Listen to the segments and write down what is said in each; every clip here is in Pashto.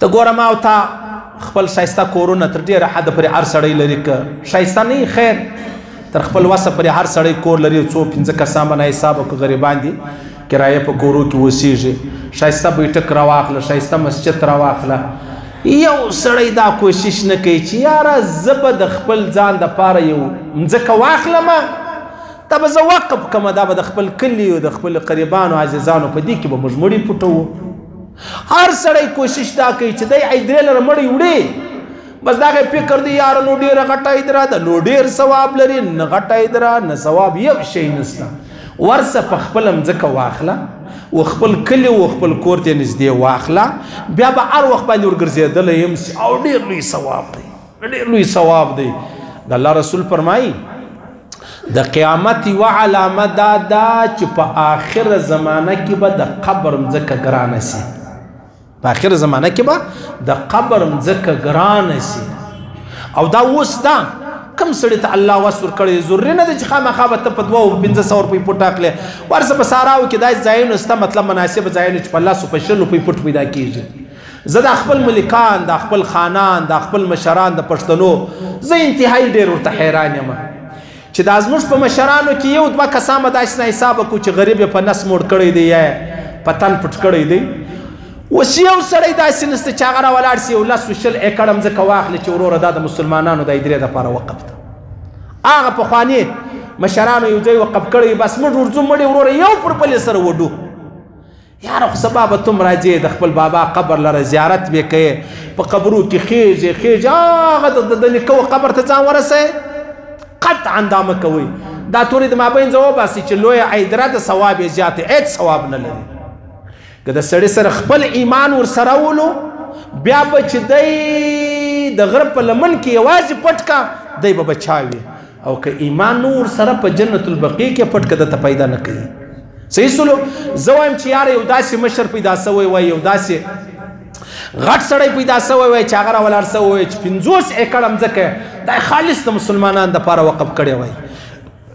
ته ګوره ما او تا خپل شایسته کورونه تر ډیره حد پر هر سړی لري که شایسته نه خیر تر خپل وسه پر هر سړی کور لري څو پنځه کسان باندې حساب کو غریبان دي کرایه په کورو کې وسیږي شایسته بیٹک را واخله شایسته مسجد را واخله یو سړی دا کوشش نه کوي چې یاره زبه د خپل ځان د پاره یو مځکه واخلم دا به زه وقف کوم دا به د خپل کلی او د خپل قریبانو عزیزانو په دې کې به موږ مړي پټوو هر سړی کوشش دا کوي چې دای عیدره لره مړی وړي بس دا فکر دی یار نو ډیر غټه عیدره ده نو ډیر ثواب لري نه غټه عیدره نه ثواب یو شی نشته ورسه په خپل مځکه واخله و خپل کلی و خپل کور ته نږدې واخله بیا به هر وخت باندې ورګرځېدلی یم او ډیر لوی ثواب دی ډېر لوی ثواب دی د الله رسول فرمایي د قیامت یو علامه دا ده چې په آخر زمانه کې به د قبر مځکه ګرانه سي په آخر زمانه کې به د قبر مځکه ګرانه سي او دا اوس دا کم سړی ته الله وسور کړی ضروري نه ده چې خامخا به ته په دوه او پنځه سوه روپۍ پټ اخلې ورسه په ساراو کې دا ځایونه سته مطلب مناسب ځایونه چې په لسو په شلو روپۍ پټ پیدا کېږي زه دا خپل ملکان دا خپل خانان دا خپل مشران د پښتنو زه انتهایی ډیر ورته حیران یم چې دا زموږ په مشرانو کې یو دوه کسان به داسې نه حساب کو چې غریب په نس موړ کړی دی یا په تن پټ کړی دی اوس یو سړی داسې نسته چې هغه راولاړ سي یو لس شل ایکړه مځکه واخلي چې وروره دا د مسلمانانو د ادرې دپاره وقف ده هغه پخواني مشرانو یو ځای وقف کړی بس موږ ورځو مړي وروره یو پر بل سره وډو یاره خو سبا به تم راځې د خپل بابا قبر لره زیارت به کوې په قبرو کې خېږې خېږې هغه د نیکو قبر ته ځان ورسوې قطعا دا مه کوئ دا تورې د مابین ځه وباسي چې لویه عیدره د ثواب یې زیات دی هېڅ ثواب نه لري که د سړي سره خپل ایمان ورسره ولو بیا به چې دی د غره په لمن کې یوازې پټ کا دی به بچاوي او که ایمان نور سره په جنت البقیع کې پټ کده ته پیدا نه کوي صحیح سلو زوایم چې یار یو داسې مشر پیدا سوی وای یو داسې غټ سړی پیدا سوی وای چې هغه ولر سوی وای چې 50 ایکړ مځکه د خالص د مسلمانانو د لپاره وقف کړی وای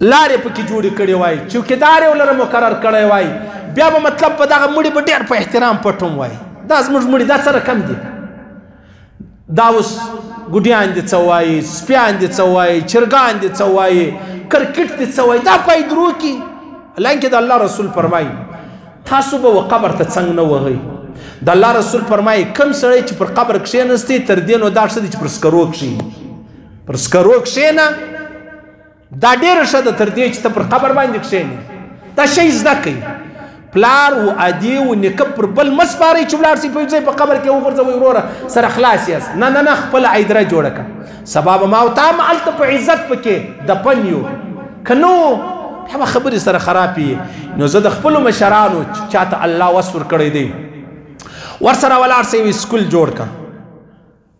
لارې پکې جوړې کړې وای چوکیدار ولر مقرر کړی وای بیا به مطلب په دغه مړي په ډېر په احترام پټوم وای دا زموږ مړي دا سره کم دي دا اوس ګډیان دي څوایي سپیان دي څوایي چرګان دي څوایي کرکټ دي څوایي دا پای درو کی لکه د الله رسول فرمایي تاسو به قبر ته څنګه نه وهي د الله رسول فرمایي کم سړی چې پر قبر کښینستی تر دې نو دا څه چې پر سکرو کښیني پر سکرو کښینه دا ډیر ښه ده تر دې چې ته پر قبر باندې کښېنې دا شی زده کوي پلار او ادي او نیکه پر بل مسپاري چې ولاړ سي په ځای په قبر کې وګرځوي وروره سره خلاص یاس نه نه نه خپل عیدره جوړه کا سبب ما او تام الته په عزت پکې د پنیو کنو هغه خبرې سره خرابې نو زه د خپل مشرانو چاته الله وسور کړی دی ور سره ولاړ سي سکول جوړ کا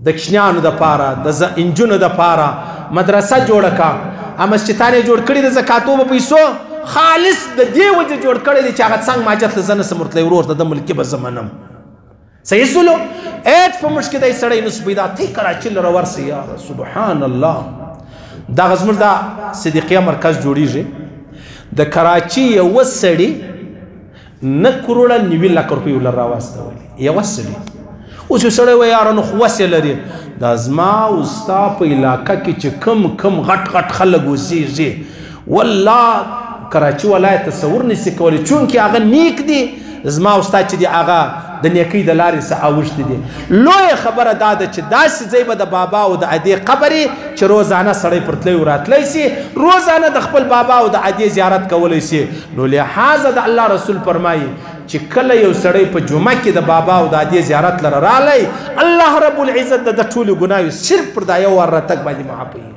دکشنیانو دپاره دز انجونو دپاره مدرسه جوړه کا امس چې تانه جوړ کړی د زکاتو په پیسو خالص د دې وجه جوړ کړی دی چې هغه څنګه ماجت لزنه سمرتلی ورور ته د ملکی به زمنم صحیح سلو اټ په مشکې دای سړی نس پیدا تی کراچی لره ورسی یا سبحان الله دا غزمر دا صدیقیه مرکز جوړیږي د کراچی یو سړی نه کروړه نیوی لک روپی ولر راواستولې یو سړي اوس سړی وای یار نو خو وسه لري د ازما او ستا په علاقې کې چې کم کم غټ غټ خلک وسیږي والله کراچي ولایت تصور نشي کولی چون کې هغه نیک دي زما او ستا چې دی هغه د نیکی د لارې سه اوښت دي لوی خبره دا ده چې داسې ځای به د بابا او د ادې قبرې چې روزانه سړی پرتلی او راتلی سي روزانه د خپل بابا او د ادې زیارت کولی سي نو لهذا د الله رسول فرمايي چې کله یو سړی په جمعه کې د بابا او دادې زیارت لره رالی الله رب العزت د ټولو ګناوي صرف پر دا یو ور راتګ باندې معافوي